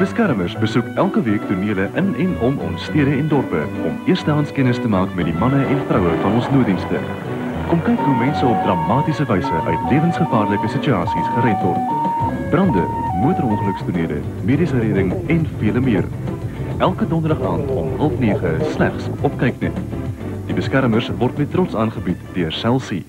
Beskermers besoek elke week tonele in en om ons stede en dorpe om eerstehands kennis te maak met die manne en vroue van ons nooddienste. Kom kyk hoe mense op dramatiese wyse uit lewensgevaarlike situasies gered word. Brande, motorongelukstonele, mediese redding en vele meer. Elke donderdag aand om 09:30 slegs op Kyknet. Die Beskermers word met trots aangebied deur Celsi.